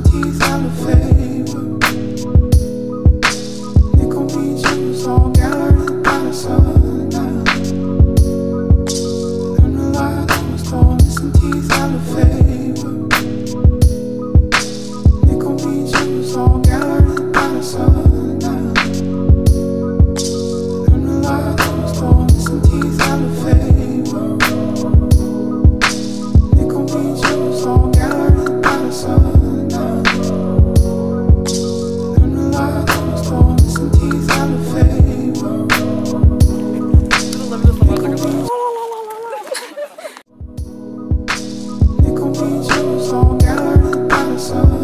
teeth out of favor. So.